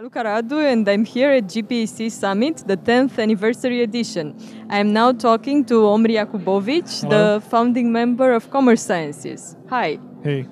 Luca Radu, and I'm here at GPeC Summit, the 10th anniversary edition. I am now talking to Omri Yacubovich, the founding member of Commerce Sciences. Hi. Hey.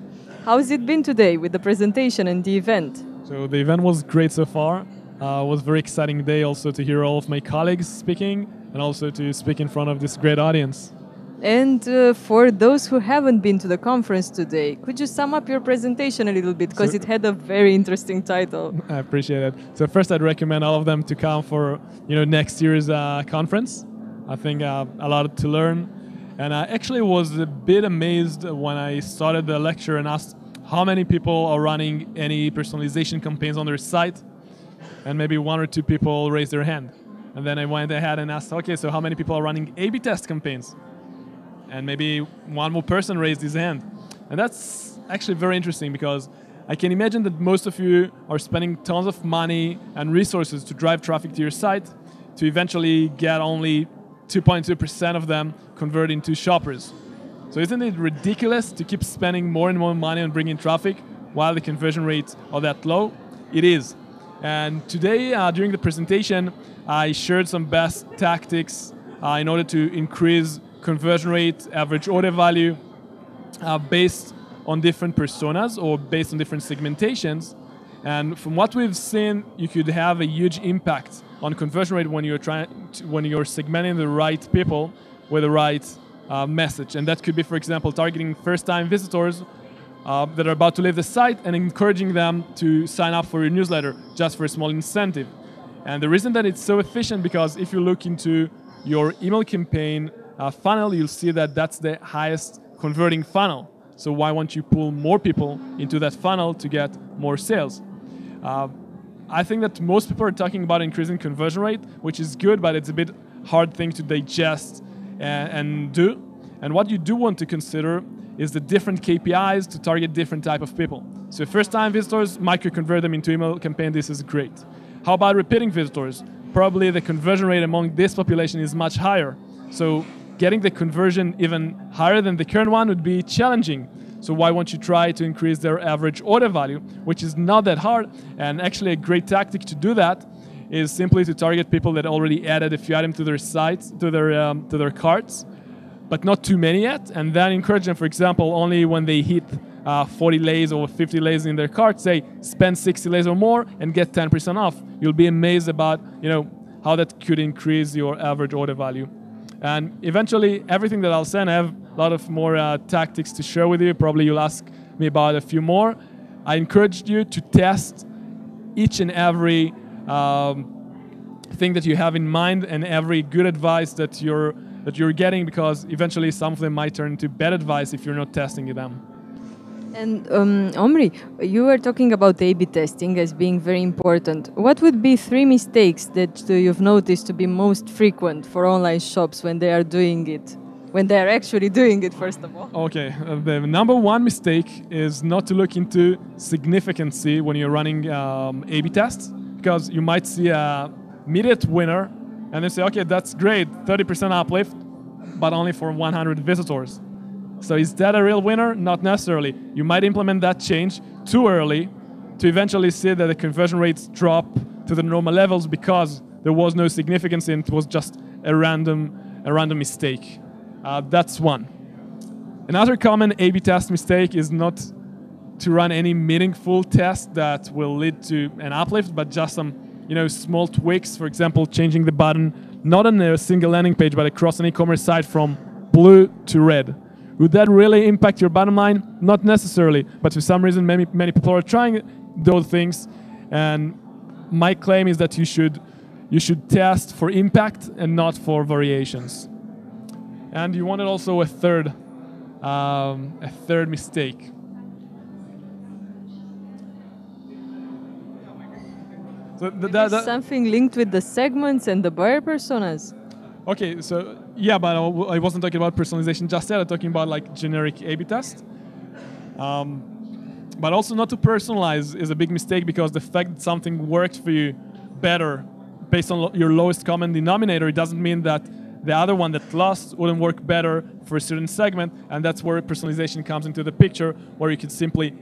How's it been today with the presentation and the event? So the event was great so far. Uh, it was a very exciting day also to hear all of my colleagues speaking and also to speak in front of this great audience. And uh, for those who haven't been to the conference today, could you sum up your presentation a little bit because So- it had a very interesting title. I appreciate it. So first, I'd recommend all of them to come for you know next year's uh, conference. I think uh, a lot to learn, and I actually was a bit amazed when I started the lecture and asked how many people are running any personalization campaigns on their site, and maybe one or two people raised their hand, and then I went ahead and asked, okay, so how many people are running A/B test campaigns? And maybe one more person raised his hand. And that's actually very interesting because I can imagine that most of you are spending tons of money and resources to drive traffic to your site to eventually get only 2.2% of them convert into shoppers. So isn't it ridiculous to keep spending more and more money on bringing traffic while the conversion rates are that low? It is. And today, uh, during the presentation, I shared some best tactics uh, in order to increase conversion rate, average order value, uh, based on different personas or based on different segmentations. And from what we've seen, you could have a huge impact on conversion rate when you're trying to, when you're segmenting the right people with the right uh, message. And that could be, for example, targeting first-time visitors uh, that are about to leave the site and encouraging them to sign up for your newsletter just for a small incentive. And the reason that it's so efficient because if you look into your email campaign uh, funnel, you'll see that that's the highest converting funnel. So why won't you pull more people into that funnel to get more sales? Uh, I think that most people are talking about increasing conversion rate, which is good, but it's a bit hard thing to digest and, and do. And what you do want to consider is the different KPIs to target different type of people. So first-time visitors, micro convert them into email campaign. This is great. How about repeating visitors? Probably the conversion rate among this population is much higher. So getting the conversion even higher than the current one would be challenging. So why won't you try to increase their average order value, which is not that hard, and actually a great tactic to do that is simply to target people that already added a few items to their sites, to their um, to their carts, but not too many yet, and then encourage them, for example, only when they hit uh, 40 lays or 50 lays in their cart, say spend 60 lays or more and get 10% off. You'll be amazed about you know how that could increase your average order value. And eventually, everything that I'll send, I have a lot of more uh, tactics to share with you. Probably you'll ask me about a few more. I encourage you to test each and every um, thing that you have in mind and every good advice that you're that you're getting because eventually some of them might turn into bad advice if you're not testing them. And um, Omri, you were talking about A/B testing as being very important. What would be three mistakes that you've noticed to be most frequent for online shops when they are doing it? When they are actually doing it, first of all. Okay, uh, the number one mistake is not to look into significancy when you're running um, A/B tests, because you might see a immediate winner, and then say, okay, that's great, 30% uplift, but only for 100 visitors. So is that a real winner? Not necessarily. You might implement that change too early to eventually see that the conversion rates drop to the normal levels because there was no significance and it was just a random, a random mistake. Uh, that's one. Another common A/B test mistake is not to run any meaningful test that will lead to an uplift, but just some, you know, small tweaks. For example, changing the button not on a single landing page, but across an e-commerce site from blue to red. Would that really impact your bottom line? Not necessarily, but for some reason, many many people are trying those things, and my claim is that you should you should test for impact and not for variations. And you wanted also a third um, a third mistake. So th- that- that- Something linked with the segments and the buyer personas. Okay, so yeah, but I wasn't talking about personalization just yet. I'm talking about like generic A/B test. Um, but also not to personalize is a big mistake because the fact that something worked for you better based on lo- your lowest common denominator, it doesn't mean that the other one that lost wouldn't work better for a certain segment, and that's where personalization comes into the picture, where you can simply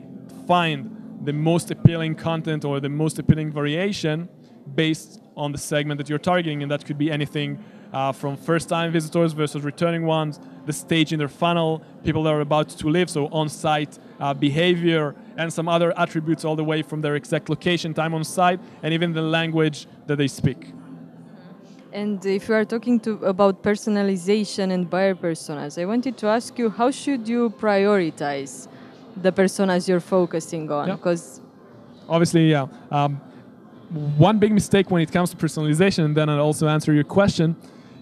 find the most appealing content or the most appealing variation based on the segment that you're targeting, and that could be anything uh, from first-time visitors versus returning ones, the stage in their funnel, people that are about to live, so on-site uh, behavior, and some other attributes all the way from their exact location, time on site, and even the language that they speak. And if you are talking to, about personalization and buyer personas, I wanted to ask you how should you prioritize the personas you're focusing on? Because yeah. obviously, yeah. Um, one big mistake when it comes to personalization, and then I'll also answer your question,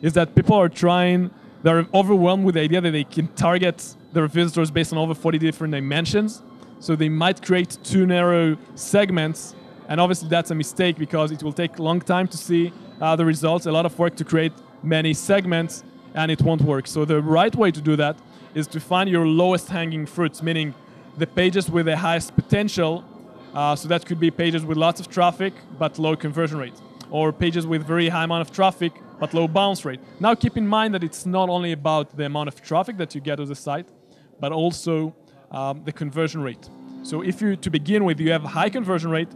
is that people are trying, they're overwhelmed with the idea that they can target their visitors based on over 40 different dimensions. So they might create two narrow segments, and obviously that's a mistake because it will take a long time to see uh, the results, a lot of work to create many segments, and it won't work. So the right way to do that is to find your lowest hanging fruits, meaning the pages with the highest potential uh, so that could be pages with lots of traffic but low conversion rate, or pages with very high amount of traffic but low bounce rate. Now keep in mind that it's not only about the amount of traffic that you get to the site, but also um, the conversion rate. So if you, to begin with, you have a high conversion rate,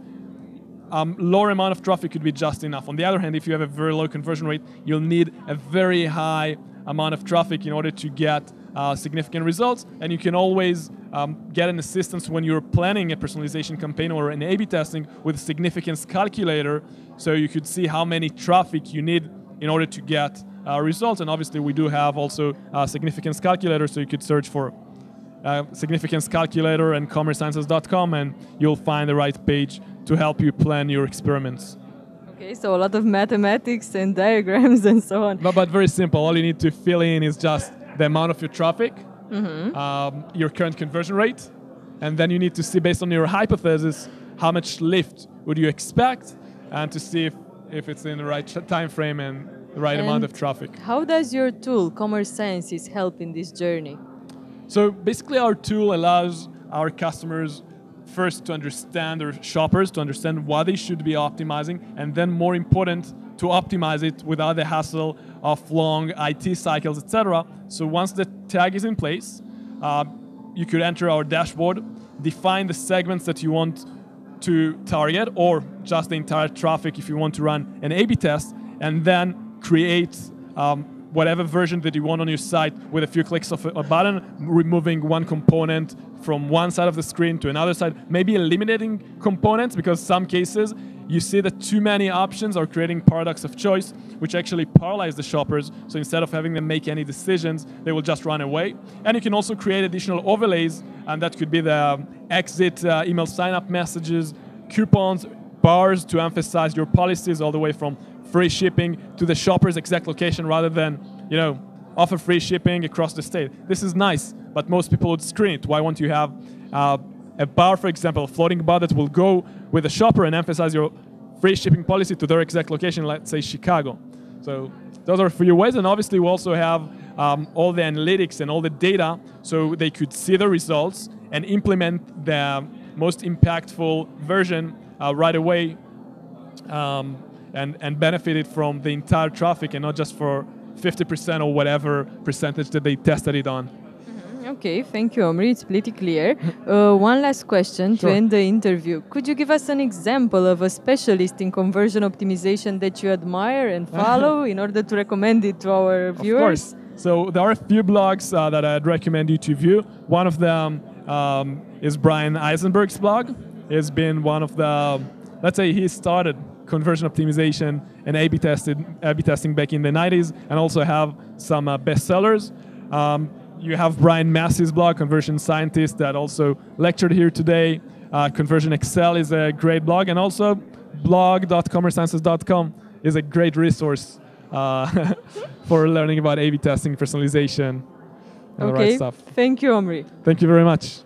um, lower amount of traffic could be just enough. On the other hand, if you have a very low conversion rate, you'll need a very high amount of traffic in order to get uh, significant results. And you can always um, get an assistance when you're planning a personalization campaign or an A/B testing with a significance calculator, so you could see how many traffic you need in order to get uh, results. And obviously, we do have also a significance calculator, so you could search for uh, significance calculator and commercesciences.com, and you'll find the right page to help you plan your experiments. Okay, so a lot of mathematics and diagrams and so on. But, but very simple. All you need to fill in is just the amount of your traffic, mm-hmm. um, your current conversion rate, and then you need to see based on your hypothesis how much lift would you expect, and to see if, if it's in the right time frame and the right and amount of traffic. How does your tool, Commerce Sciences, help in this journey? So basically, our tool allows our customers first to understand their shoppers, to understand what they should be optimizing, and then more important, to optimize it without the hassle of long IT cycles, etc. So once the tag is in place, uh, you could enter our dashboard, define the segments that you want to target, or just the entire traffic if you want to run an A/B test, and then create um, whatever version that you want on your site with a few clicks of a button, removing one component from one side of the screen to another side, maybe eliminating components because some cases you see that too many options are creating paradox of choice, which actually paralyze the shoppers. So instead of having them make any decisions, they will just run away. And you can also create additional overlays, and that could be the exit uh, email sign up messages, coupons, bars to emphasize your policies all the way from free shipping to the shopper's exact location rather than, you know, offer free shipping across the state. This is nice, but most people would screen it. Why won't you have uh, a bar, for example, a floating bar that will go with the shopper and emphasize your free shipping policy to their exact location, let's say Chicago. So those are a few ways, and obviously we also have um, all the analytics and all the data, so they could see the results and implement the most impactful version uh, right away, um, and and benefited from the entire traffic and not just for 50% or whatever percentage that they tested it on. Okay, thank you, Omri. It's pretty clear. Uh, one last question sure. to end the interview. Could you give us an example of a specialist in conversion optimization that you admire and follow in order to recommend it to our viewers? Of course. So there are a few blogs uh, that I'd recommend you to view. One of them um, is Bryan Eisenberg's blog. He's been one of the, let's say, he started conversion optimization and A/B tested A/B testing back in the 90s, and also have some uh, bestsellers. Um, you have Brian Massey's blog, Conversion Scientist, that also lectured here today. Uh, ConversionXL is a great blog, and also blog.commercesciences.com is a great resource uh, for learning about A/B testing, personalization, and okay. the right stuff. Thank you, Omri. Thank you very much.